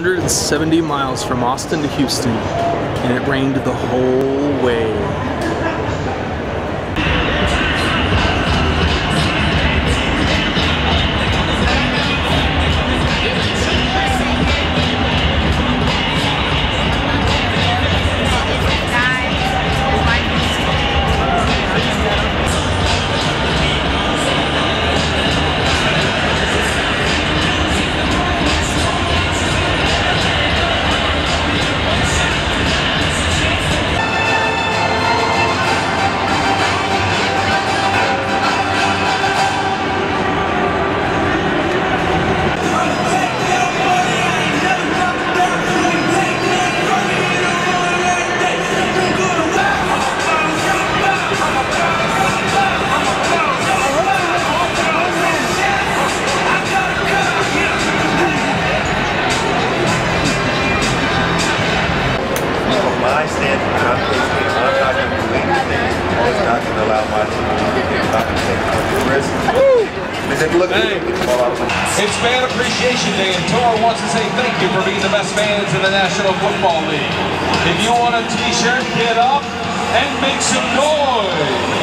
170 miles from Austin to Houston, and it rained the whole way. It's Fan Appreciation Day, and Toro wants to say thank you for being the best fans in the National Football League. If you want a t-shirt, get up and make some noise.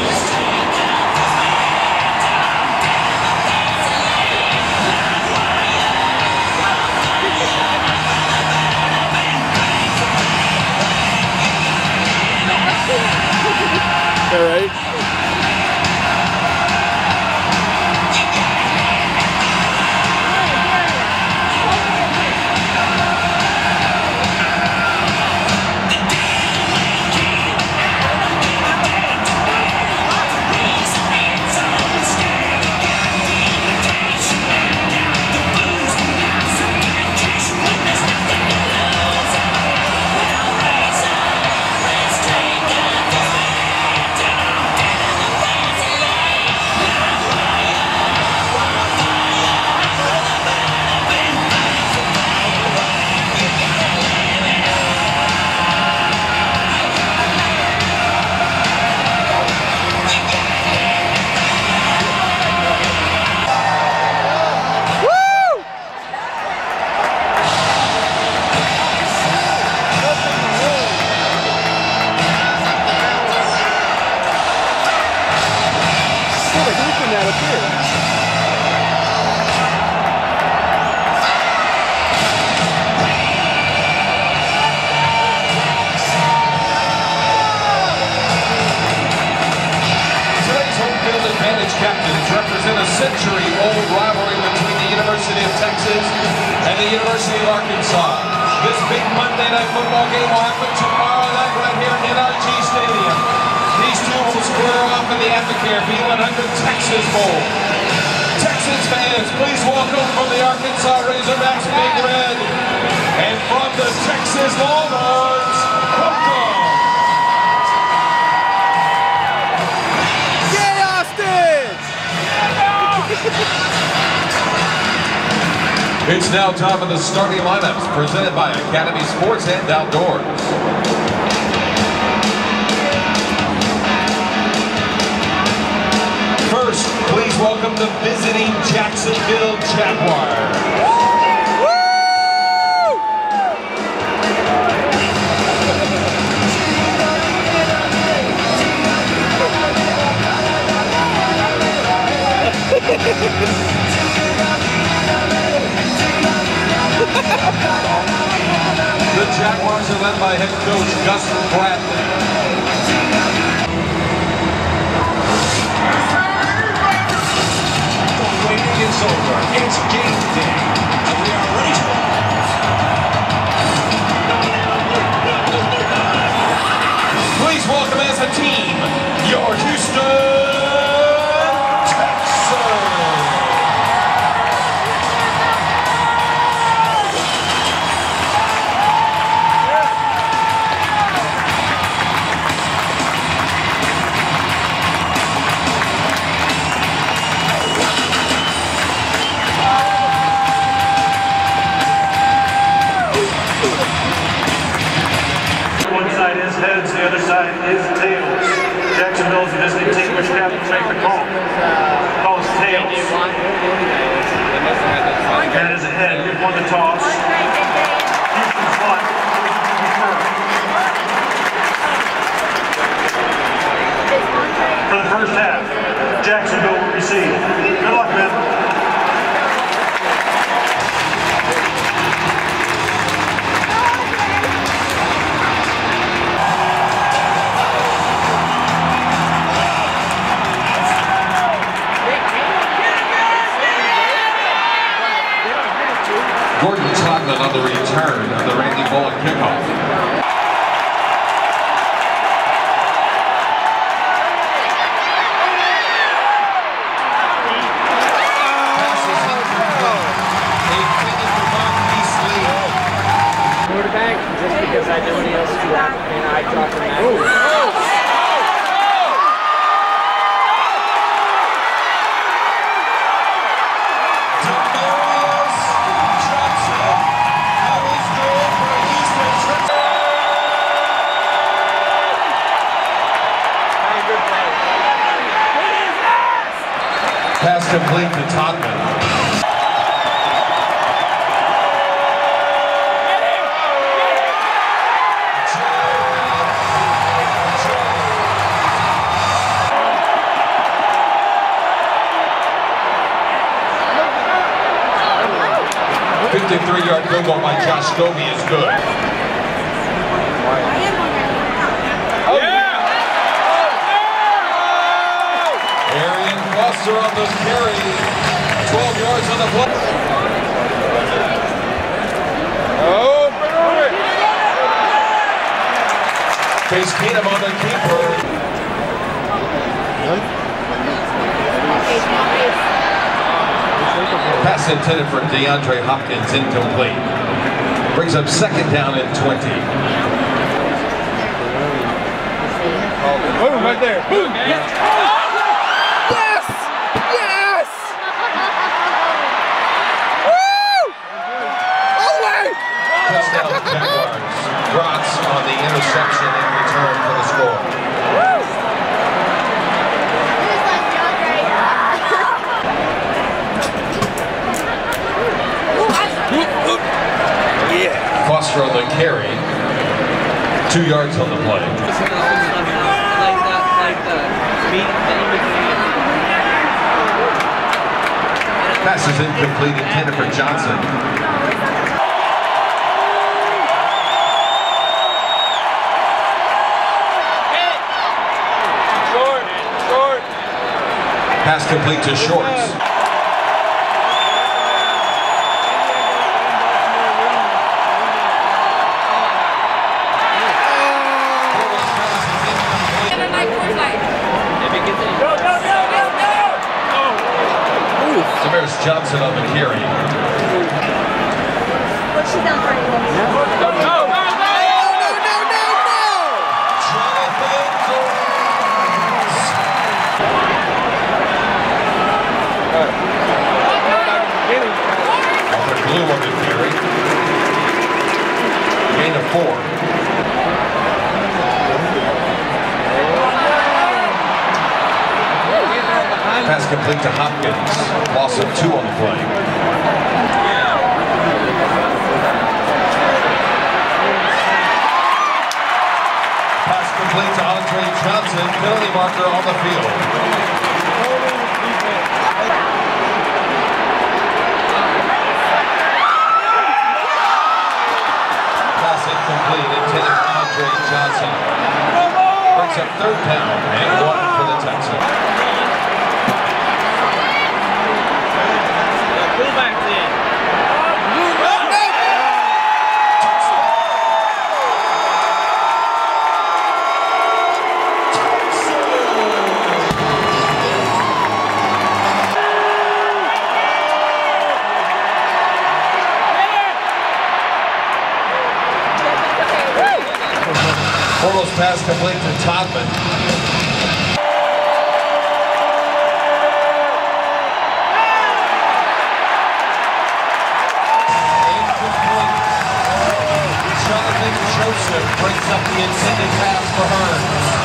Big Monday night football game will happen tomorrow night right here at NRG Stadium. These two will square off in the AdvoCare V100 Texas Bowl. Texas fans, please welcome from the Arkansas Razorbacks Big Red and from the Texas Longhorns, It's now time for the starting lineups presented by Academy Sports and Outdoors. First, please welcome the visiting Jacksonville Jaguars. The Jaguars are led by head coach Gus Bradley. waiting is over. It's game day. And we are ready to Please welcome as a team your first half. Pass complete to Todman. Fifty-three yard field goal by Josh Scobee is good. Foster on the carry. 12 yards on the play. Case Keenum on the keeper. Pass intended for DeAndre Hopkins, incomplete. Brings up second down and 20. Boom, right there. Boom. Touchdown Jaguars. Grotz on the interception in return for the score. Foster on the carry. Two yards on the play. Pass is incomplete intended for Johnson. Pass complete to Shorts. If it gets any Damaris Johnson on the carry. Jonathan Goins. Alfred Blue on the carry. Gain of four. Pass complete to Hopkins. Loss of two on the play. Pass complete to Andre Johnson. Penalty marker on the field. Pass incomplete intended for Andre Johnson. Brings up third down and one for the Texans. Complete to Todman. Joseph brings up the intended pass for Hurns.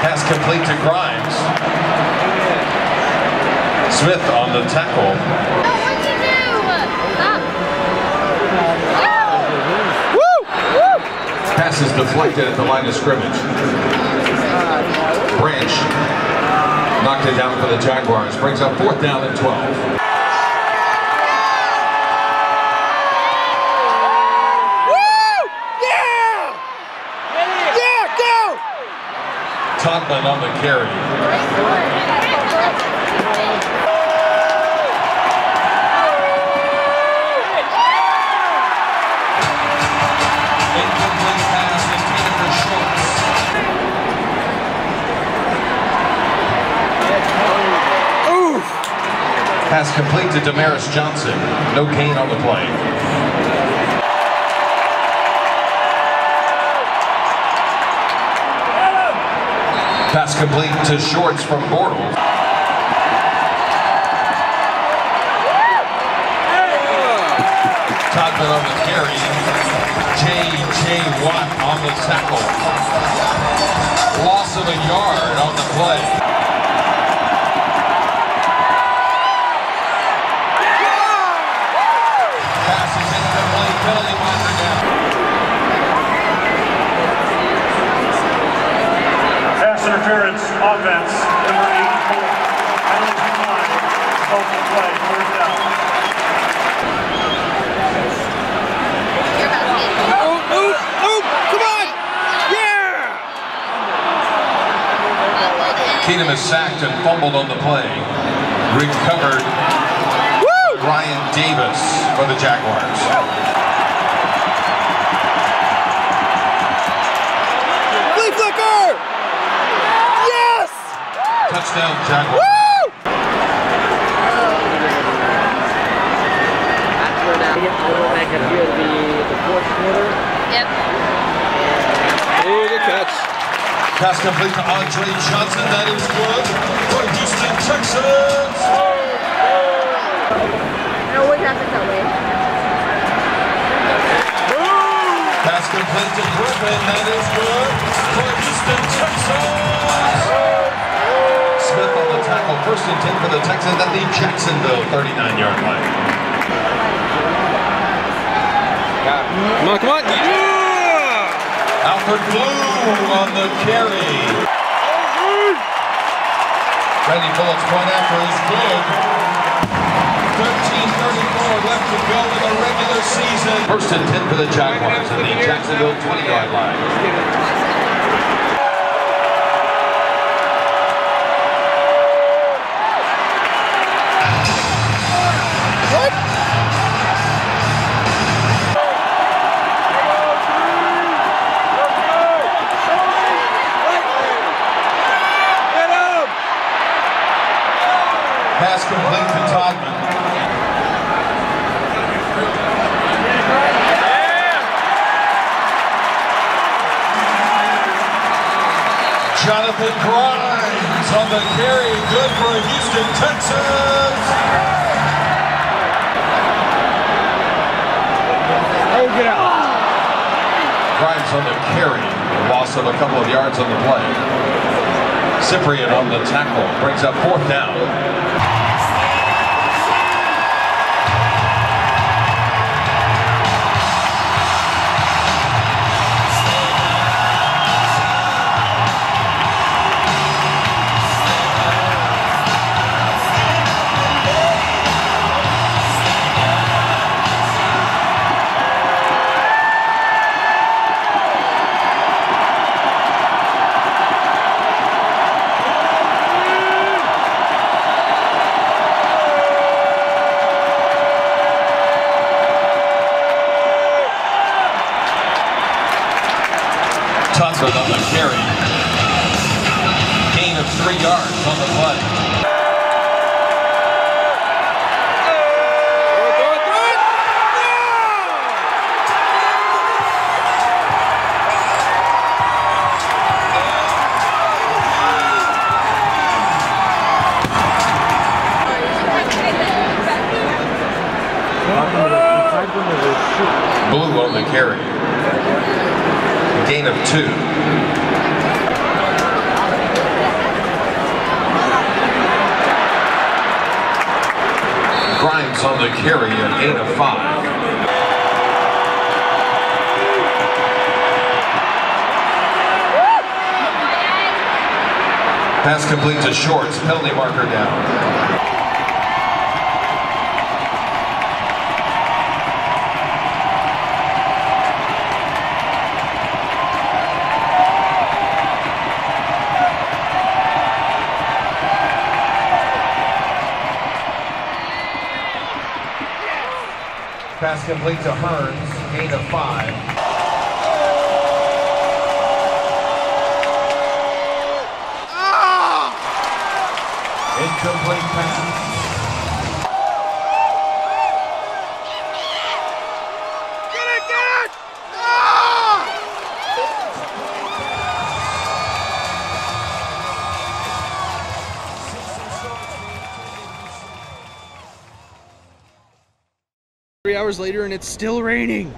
Pass complete to Grimes. Smith on the tackle. Pass is deflected at the line of scrimmage. Branch knocked it down for the Jaguars. Brings up fourth down and 12. Todman on the carry. Pass complete to Damaris Johnson. No gain on the play. Pass complete to Shorts from Bortles. Todman on the carry. J.J. Watt on the tackle. Loss of a yard on the play. Penalty marker down. Pass interference, offense, number 84. Penalty decline. Resulting play, first down. Oh, oh, oh, come on! Yeah! Keenum is sacked and fumbled on the play. Recovered Ryan Davis for the Jaguars. Touchdown Jaguars. After that, I went back and viewed the, the fourth quarter. Yep. Oh, good catch. Pass complete to Andre Johnson. That is good for Houston Texans. I always have to tell me. Pass complete to Griffin. That is good for Houston Texans. Smith on the tackle. First and 10 for the Texans at the Jacksonville 39-yard line. Come on, come on. Yeah! Alfred Blue on the carry. Randy Phillips point after is good. 13.34 left to go in the regular season. First and 10 for the Jaguars at the Jacksonville 20-yard line. Jonathan Grimes on the carry, good for Houston Texans. Grimes on the carry, loss of a couple of yards on the play. Cyprien on the tackle, brings up fourth down. Blue on the carry gain of two. Grimes on the carry, a gain of five. Pass complete to Shorts, penalty marker down. Pass complete to Hurns. Gain of five. Ah! Incomplete pass. Hours later and it's still raining.